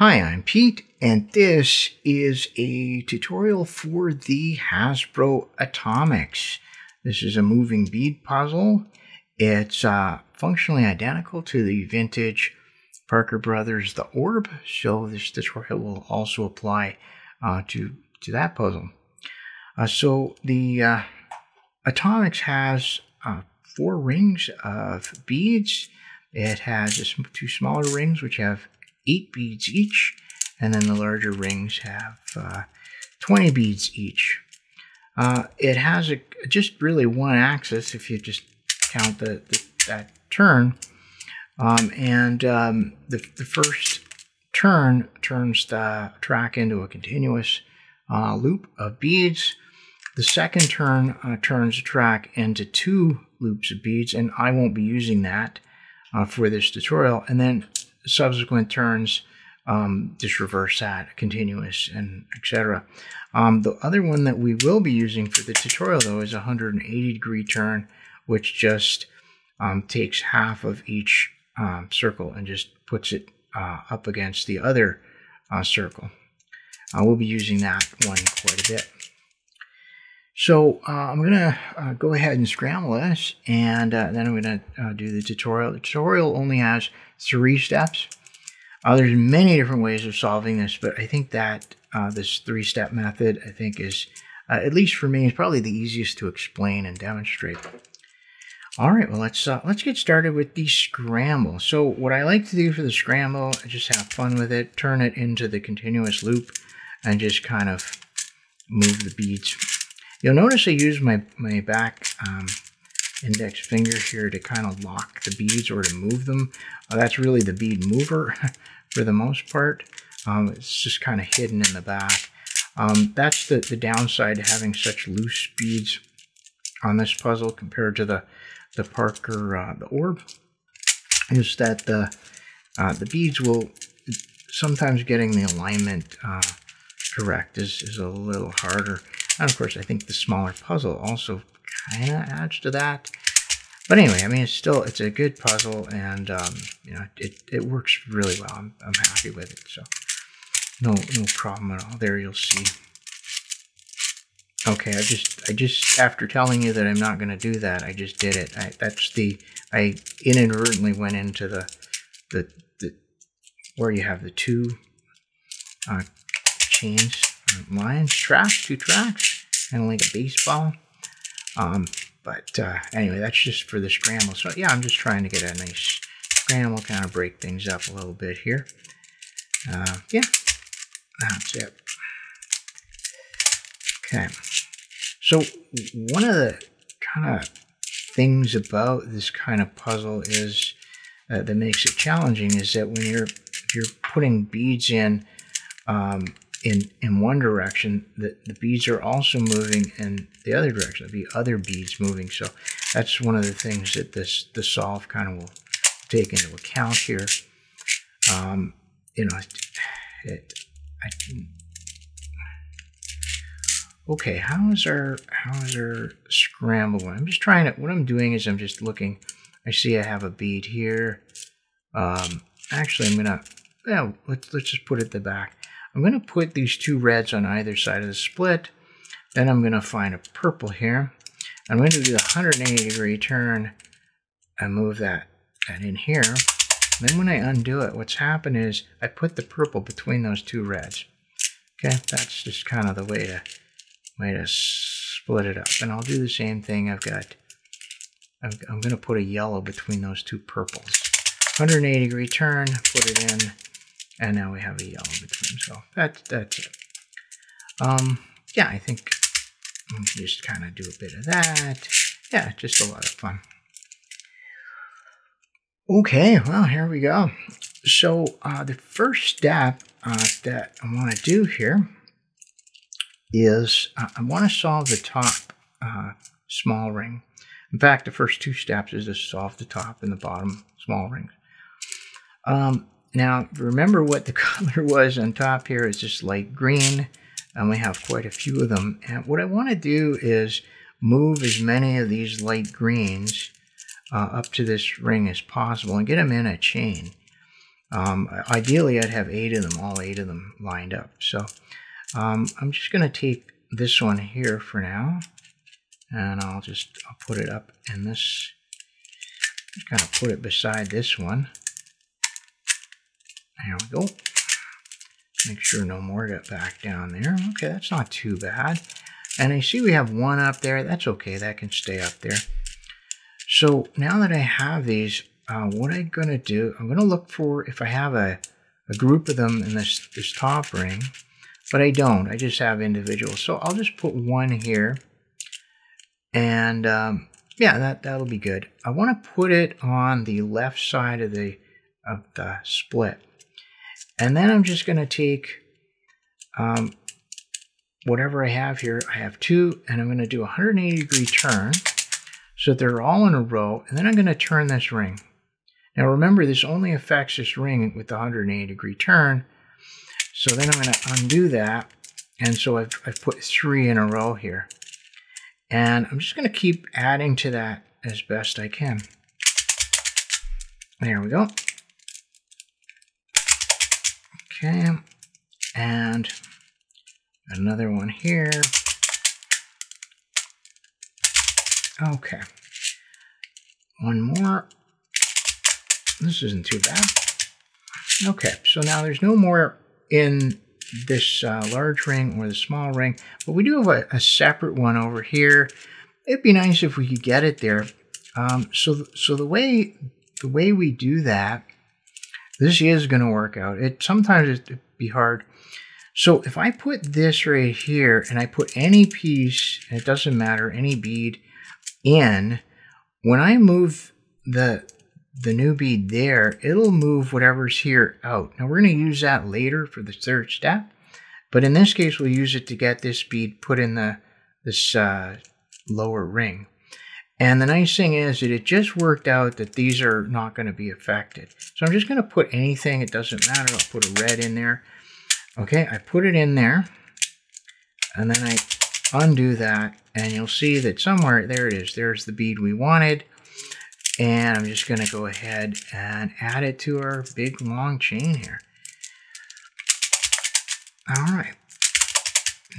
Hi, I'm Pete, and this is a tutorial for the Hasbro Atomix. This is a moving bead puzzle. It's uh, functionally identical to the vintage Parker Brothers The Orb, so this tutorial will also apply uh, to, to that puzzle. Uh, so the uh, Atomix has uh, four rings of beads. It has two smaller rings which have eight beads each, and then the larger rings have uh, 20 beads each. Uh, it has a, just really one axis if you just count the, the that turn. Um, and um, the, the first turn turns the track into a continuous uh, loop of beads. The second turn uh, turns the track into two loops of beads, and I won't be using that uh, for this tutorial. And then subsequent turns um, just reverse that, continuous, and etc. Um, the other one that we will be using for the tutorial, though, is a 180 degree turn, which just um, takes half of each um, circle and just puts it uh, up against the other uh, circle. Uh, we'll be using that one quite a bit. So uh, I'm going to uh, go ahead and scramble this, and uh, then I'm going to do the tutorial. The tutorial only has three steps. Uh, there's many different ways of solving this, but I think that uh, this three-step method, I think, is uh, at least for me, is probably the easiest to explain and demonstrate. All right, well let's uh, let's get started with the scramble. So what I like to do for the scramble, I just have fun with it, turn it into the continuous loop, and just kind of move the beads. You'll notice I use my my back um, index finger here to kind of lock the beads or to move them. Uh, that's really the bead mover for the most part. Um, it's just kind of hidden in the back. Um, that's the, the downside to having such loose beads on this puzzle compared to the, the Parker, uh, the orb, is that the, uh, the beads will, sometimes getting the alignment uh, correct is, is a little harder. And of course, I think the smaller puzzle also kind of adds to that. But anyway, I mean, it's still it's a good puzzle, and um, you know, it it works really well. I'm I'm happy with it. So no no problem at all. There you'll see. Okay, I just I just after telling you that I'm not going to do that, I just did it. I, that's the I inadvertently went into the the the where you have the two uh, chains, lines, tracks, two tracks, and like a baseball. Um, but uh, anyway, that's just for the scramble. So yeah, I'm just trying to get a nice scramble, kind of break things up a little bit here. Uh, yeah, that's it. Okay. So one of the kind of things about this kind of puzzle is uh, that makes it challenging is that when you're you're putting beads in um, in in one direction, the, the beads are also moving in the other direction. There'll be other beads moving. So that's one of the things that this the solve kind of will take into account here. Um, you know, it, I, okay, how is our how is our scramble? I'm just trying to. What I'm doing is I'm just looking. I see I have a bead here. Um, actually, I'm gonna. Yeah, let's let's just put it at the back. I'm going to put these two reds on either side of the split. Then I'm going to find a purple here. I'm going to do the 180 degree turn and move that, that in here. Then when I undo it, what's happened is I put the purple between those two reds. Okay, that's just kind of the way to way to split it up. And I'll do the same thing. I've got, I'm, I'm going to put a yellow between those two purples. 180 degree turn, put it in, and now we have a yellow between. So that's that's it. Um, yeah, I think we'll just kind of do a bit of that. Yeah, just a lot of fun. Okay, well, here we go. So uh, the first step uh, that I want to do here is uh, I want to solve the top uh, small ring. In fact, the first two steps is to solve the top and the bottom small rings. Um, now, remember what the color was on top here is just light green, and we have quite a few of them. And what I want to do is move as many of these light greens uh, up to this ring as possible and get them in a chain. Um, ideally, I'd have eight of them, all eight of them lined up. So um, I'm just going to take this one here for now, and I'll just I'll put it up in this, just kind of put it beside this one. There we go. Make sure no more get back down there. Okay, that's not too bad. And I see we have one up there. That's okay. That can stay up there. So now that I have these, uh, what I'm going to do, I'm going to look for if I have a, a group of them in this, this top ring, but I don't. I just have individuals. So I'll just put one here. And um, yeah, that, that'll be good. I want to put it on the left side of the, of the split. And then I'm just going to take um, whatever I have here. I have two, and I'm going to do a 180 degree turn so they're all in a row. And then I'm going to turn this ring. Now remember, this only affects this ring with the 180 degree turn. So then I'm going to undo that. And so I've, I've put three in a row here. And I'm just going to keep adding to that as best I can. There we go. Okay, and another one here. Okay, one more. This isn't too bad. Okay, so now there's no more in this uh, large ring or the small ring, but we do have a, a, separate one over here. It'd be nice if we could get it there. Um, so, so the way the way we do that this is going to work out. It sometimes it'd be hard. So if I put this right here and I put any piece, it doesn't matter, any bead in, when I move the the new bead there, it'll move whatever's here out. Now we're going to use that later for the third step, but in this case we'll use it to get this bead put in the this uh, lower ring. And the nice thing is that it just worked out that these are not going to be affected. So I'm just going to put anything, it doesn't matter, I'll put a red in there. Okay, I put it in there, and then I undo that, and you'll see that somewhere, there it is, there's the bead we wanted. And I'm just going to go ahead and add it to our big long chain here. All right,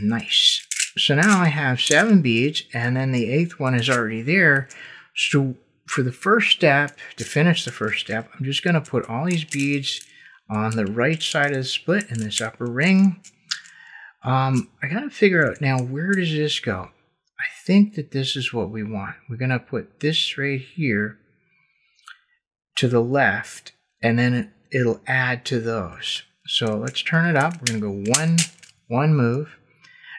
nice. So now I have seven beads, and then the eighth one is already there. So for the first step, to finish the first step, I'm just going to put all these beads on the right side of the split in this upper ring. Um, I got to figure out now, where does this go? I think that this is what we want. We're going to put this right here to the left, and then it, it'll add to those. So let's turn it up. We're going to go one, one move.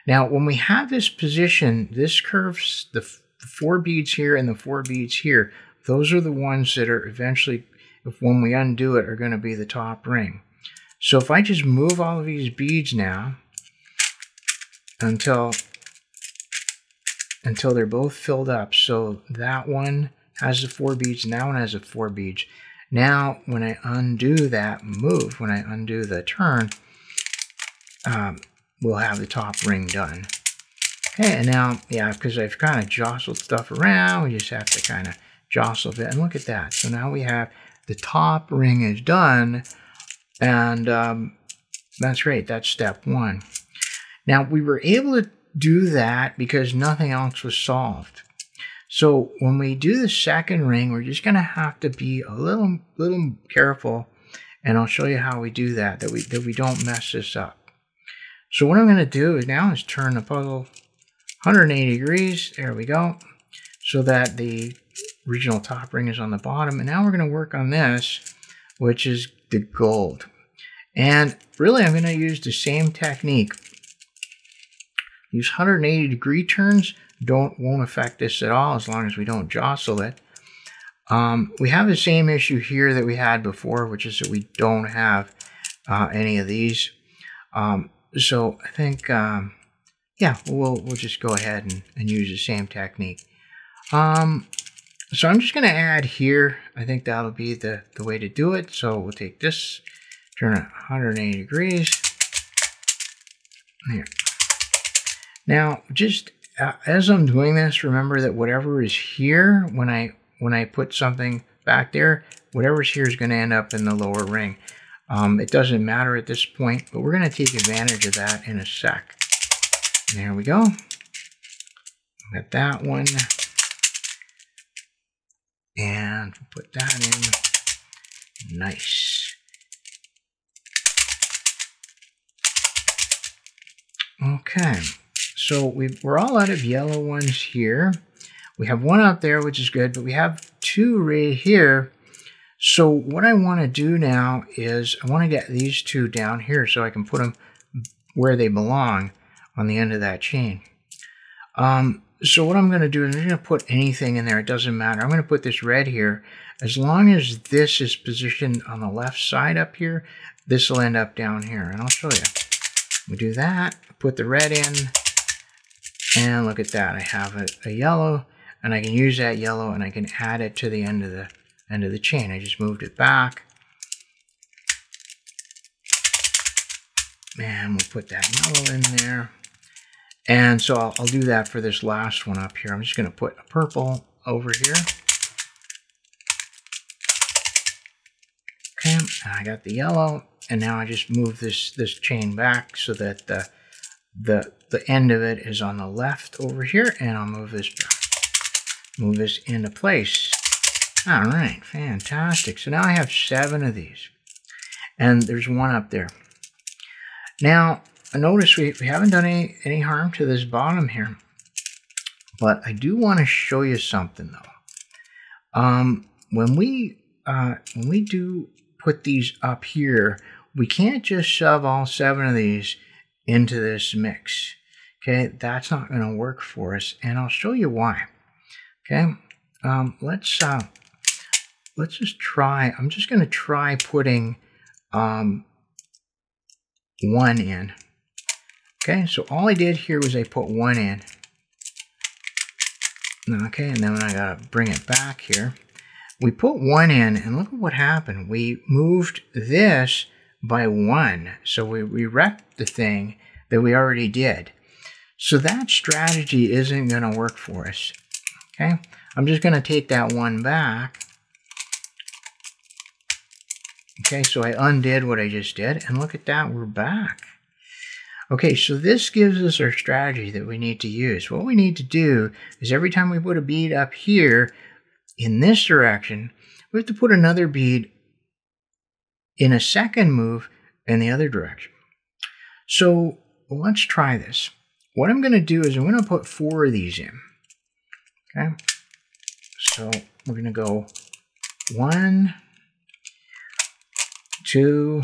Now, when we have this position, this curves, the, four beads here and the four beads here, those are the ones that are eventually, if when we undo it, are going to be the top ring. So if I just move all of these beads now until until they're both filled up. So that one has the four beads and that one has the four beads. Now, when I undo that move, when I undo the turn, um, we'll have the top ring done. Okay, and now, yeah, because I've kind of jostled stuff around, we just have to kind of jostle it. And look at that. So now we have the top ring is done, and um, that's great. That's step one. Now, we were able to do that because nothing else was solved. So when we do the second ring, we're just going to have to be a little, little careful, and I'll show you how we do that, that we, that we don't mess this up. So what I'm going to do now is turn the puzzle 180 degrees. There we go. So that the original top ring is on the bottom. And now we're going to work on this, which is the gold. And really, I'm going to use the same technique. Use 180 degree turns. Don't won't affect this at all as long as we don't jostle it. Um, we have the same issue here that we had before, which is that we don't have uh, any of these. Um, so I think, um, yeah, we'll, we'll just go ahead and, and use the same technique. Um, so I'm just going to add here. I think that'll be the, the way to do it. So we'll take this, turn it 180 degrees. Here. Now, just uh, as I'm doing this, remember that whatever is here, when I when I put something back there, whatever's here is going to end up in the lower ring. Um, it doesn't matter at this point, but we're going to take advantage of that in a sec. There we go. Got that one. And put that in. Nice. Okay, so we we're all out of yellow ones here. We have one out there, which is good, but we have two right here. So what I want to do now is I want to get these two down here so I can put them where they belong on the end of that chain. Um, so what I'm going to do is I'm going to put anything in there. It doesn't matter. I'm going to put this red here. As long as this is positioned on the left side up here, this will end up down here. And I'll show you. We do that, put the red in, and look at that. I have a, a yellow, and I can use that yellow, and I can add it to the end of the end of the chain. I just moved it back. And we'll put that yellow in there. And so I'll, I'll do that for this last one up here. I'm just going to put a purple over here. Okay, I got the yellow, and now I just move this this chain back so that the the the end of it is on the left over here, and I'll move this back. Move this into place. All right, fantastic. So now I have seven of these, and there's one up there. Now notice we, we haven't done any, any harm to this bottom here. But I do want to show you something though. Um, when we uh, when we do put these up here, we can't just shove all seven of these into this mix. Okay, that's not going to work for us, and I'll show you why. Okay, um, let's uh, let's just try. I'm just going to try putting um, one in. Okay, so all I did here was I put one in. Okay, and then I gotta bring it back here. We put one in, and look at what happened. We moved this by one. So we, we wrecked the thing that we already did. So that strategy isn't gonna work for us. Okay, I'm just gonna take that one back. Okay, so I undid what I just did, and look at that, we're back. Okay, so this gives us our strategy that we need to use. What we need to do is every time we put a bead up here in this direction, we have to put another bead in a second move in the other direction. So let's try this. What I'm going to do is I'm going to put four of these in. Okay, so we're going to go one, two,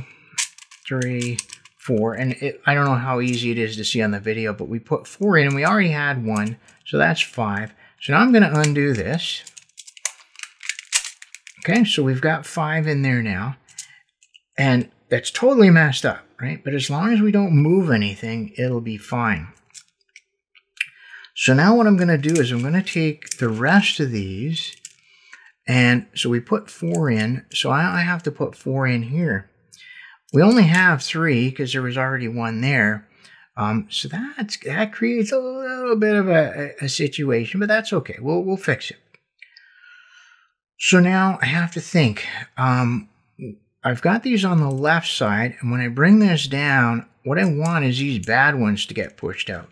three, four. And it, I don't know how easy it is to see on the video, but we put four in and we already had one. So that's five. So now I'm going to undo this. Okay, so we've got five in there now. And that's totally messed up, right? But as long as we don't move anything, it'll be fine. So now what I'm going to do is I'm going to take the rest of these. And so we put four in. So I, have to put four in here. We only have three because there was already one there. Um, so that's, that creates a little bit of a, a, situation, but that's okay. We'll, we'll fix it. So now I have to think. Um, I've got these on the left side, and when I bring this down, what I want is these bad ones to get pushed out.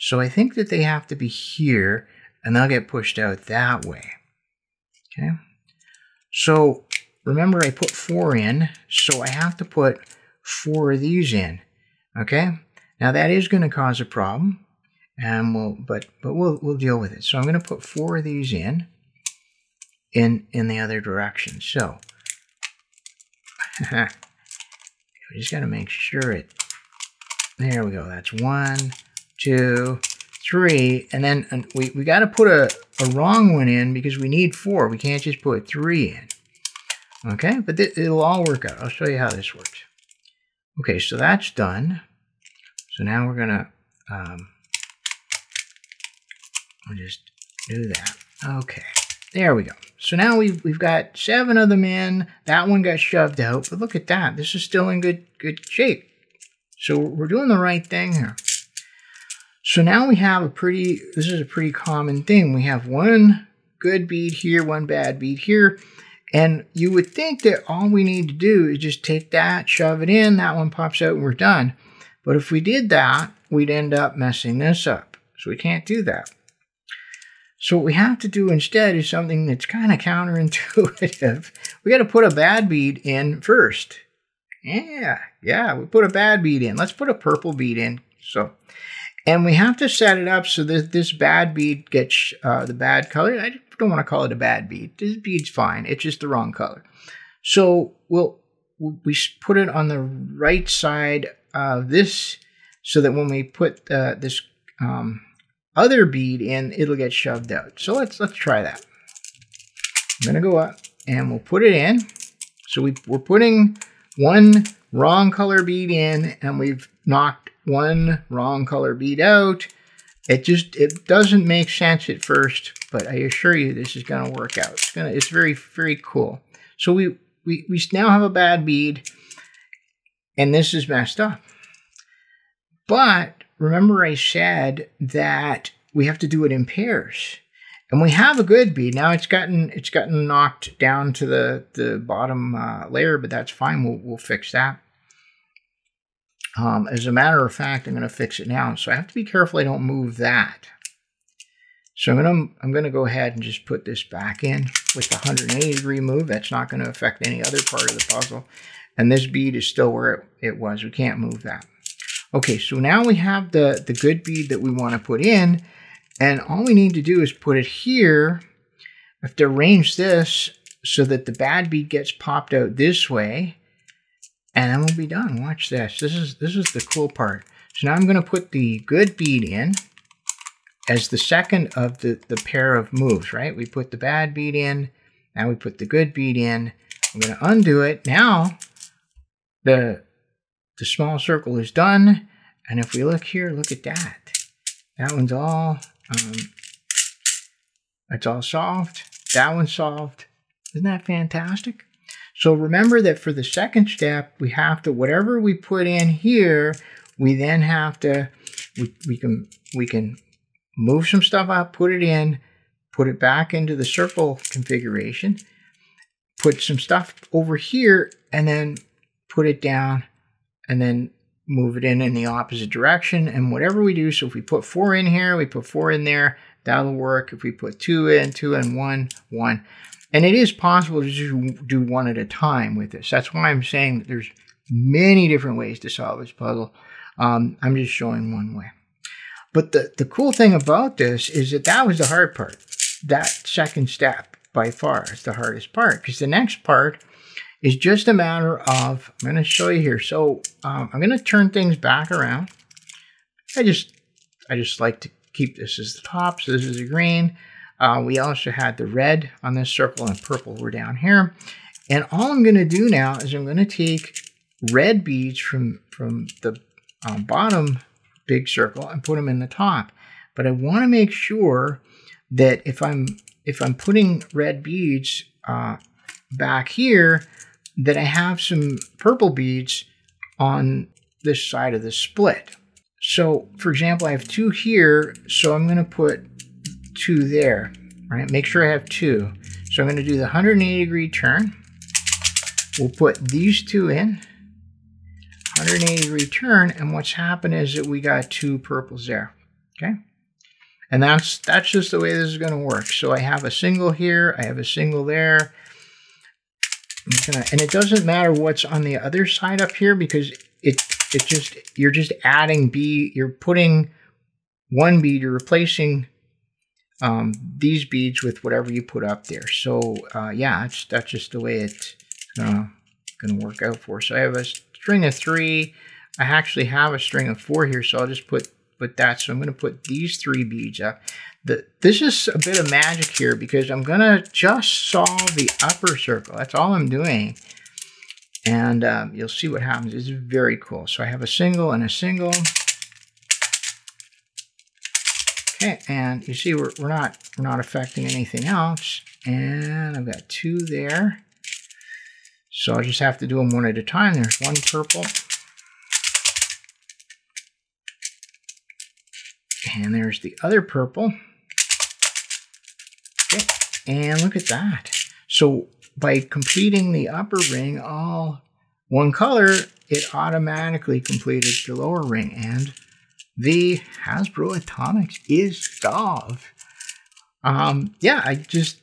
So I think that they have to be here, and they'll get pushed out that way. Okay. So remember I put four in, so I have to put four of these in. Okay? Now that is going to cause a problem, and we'll but but we'll we'll deal with it. So I'm going to put four of these in in in the other direction. So we just got to make sure it. There we go. That's one, two, three, and then and we we got to put a a wrong one in because we need four. We can't just put three in. Okay, but it'll all work out. I'll show you how this works. Okay, so that's done. So now we're gonna um, we'll just do that. Okay, there we go. So now we've we've got seven of them in. That one got shoved out, but look at that. This is still in good good shape. So we're doing the right thing here. So now we have a pretty. This is a pretty common thing. We have one good bead here, one bad bead here And you would think that all we need to do is just take that, shove it in, that one pops out, and we're done. But if we did that, we'd end up messing this up. So we can't do that. So what we have to do instead is something that's kind of counterintuitive. We got to put a bad bead in first. Yeah, yeah, we put a bad bead in. Let's put a purple bead in. So, and we have to set it up so that this bad bead gets uh, the bad color. I don't want to call it a bad bead. This bead's fine. It's just the wrong color. So we'll we put it on the right side of this so that when we put uh, this um, other bead in, it'll get shoved out. So let's let's try that. I'm gonna go up and we'll put it in. So we, we're putting one wrong color bead in and we've knocked one wrong color bead out. It just it doesn't make sense at first, but I assure you this is gonna work out. It's gonna it's very, very cool. So we we, we now have a bad bead and this is messed up. But remember I said that we have to do it in pairs. And we have a good bead. Now it's gotten it's gotten knocked down to the, the bottom uh, layer, but that's fine. We'll, we'll fix that. Um, as a matter of fact, I'm going to fix it now. So I have to be careful I don't move that. So I'm going to I'm going to go ahead and just put this back in with the 180 degree move. That's not going to affect any other part of the puzzle. And this bead is still where it, it was. We can't move that. Okay, so now we have the, the good bead that we want to put in, and all we need to do is put it here. I have to arrange this so that the bad bead gets popped out this way, and then we'll be done. Watch this. This is this is the cool part. So now I'm going to put the good bead in as the second of the, the pair of moves, right? We put the bad bead in, now we put the good bead in. I'm going to undo it. Now, the the small circle is done. And if we look here, look at that. That one's all, um, that's all solved. That one's solved. Isn't that fantastic? So remember that for the second step, we have to, whatever we put in here, we then have to, we, we can, we can move some stuff out, put it in, put it back into the circle configuration, put some stuff over here, and then put it down and then move it in in the opposite direction. And whatever we do, so if we put four in here, we put four in there, that'll work. If we put two in, two and one, one. And it is possible to just do one at a time with this. That's why I'm saying that there's many different ways to solve this puzzle. Um, I'm just showing one way. But the, the cool thing about this is that that was the hard part. That second step by far is the hardest part because the next part is just a matter of, I'm going to show you here. So um, I'm going to turn things back around. I just, I just like to keep this as the top. So this is the green. Uh, we also had the red on this circle and purple were down here. And all I'm going to do now is I'm going to take red beads from, from the um, bottom big circle and put them in the top. But I want to make sure that if I'm if I'm putting red beads uh, back here, that I have some purple beads on this side of the split. So, for example, I have two here, so I'm going to put two there, right? Make sure I have two. So I'm going to do the 180 degree turn. We'll put these two in, 180 degree turn, and what's happened is that we got two purples there, okay? And that's that's just the way this is going to work. So I have a single here, I have a single there, Gonna, and it doesn't matter what's on the other side up here because it it just you're just adding B. You're putting one bead. You're replacing um, these beads with whatever you put up there. So uh, yeah, that's just the way it's gonna gonna work out for. So I have a string of three. I actually have a string of four here, so I'll just put put that. So I'm to put these three beads up. The, this is a bit of magic here because I'm to just solve the upper circle. That's all I'm doing. And um, you'll see what happens. It's very cool. So I have a single and a single. Okay, and you see we're, we're not we're not affecting anything else. And I've got two there. So I just have to do them one at a time. There's one purple. And there's the other purple. Okay, and look at that. So by completing the upper ring all one color, it automatically completed the lower ring. And the Hasbro Atomix is solved. Um, yeah, I just,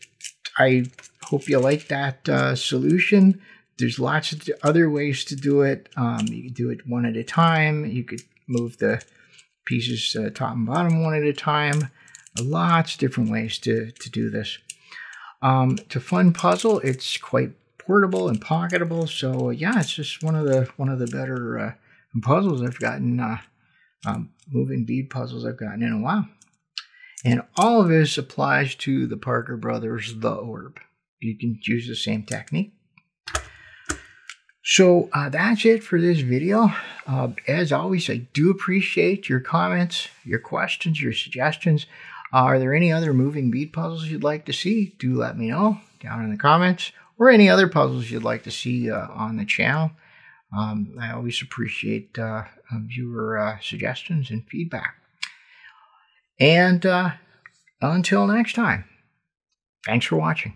I hope you like that uh, solution. There's lots of other ways to do it. Um, you can do it one at a time. You could move the pieces uh, top and bottom one at a time. Lots of different ways to, to do this. Um, it's a fun puzzle. It's quite portable and pocketable. So yeah, it's just one of the one of the better uh, puzzles I've gotten. Uh, um, moving bead puzzles I've gotten in a while. And all of this applies to the Parker Brothers The Orb. You can use the same technique. So uh, that's it for this video. Uh, as always, I do appreciate your comments, your questions, your suggestions. Uh, are there any other moving bead puzzles you'd like to see? Do let me know down in the comments or any other puzzles you'd like to see uh, on the channel. Um, I always appreciate uh, your uh, suggestions and feedback. And uh, until next time, thanks for watching.